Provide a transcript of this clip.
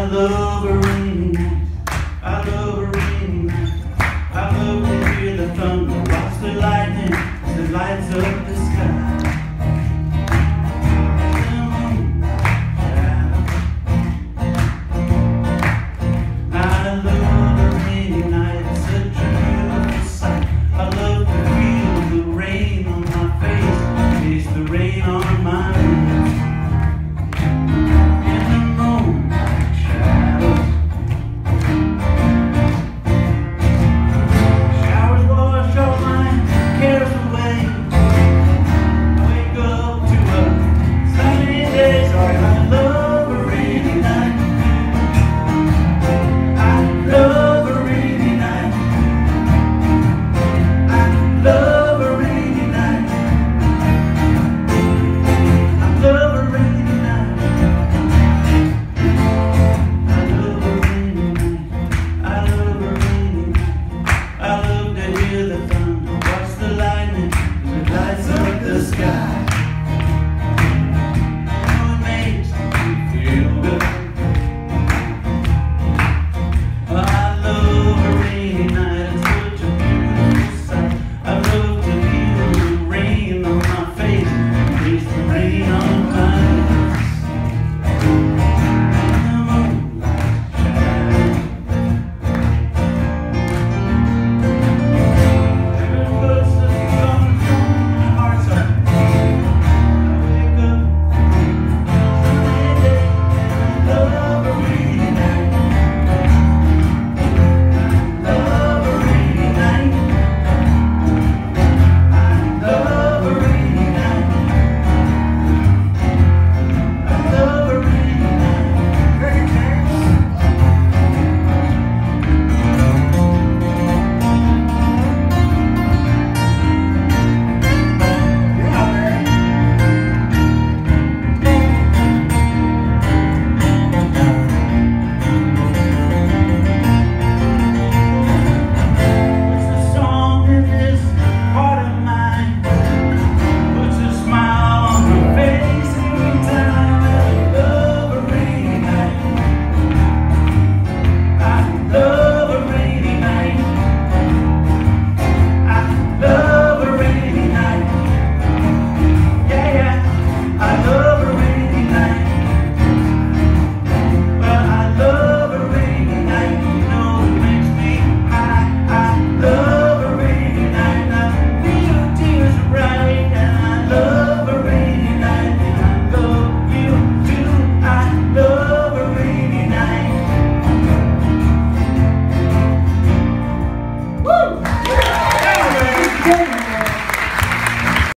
I love a rainy. I love a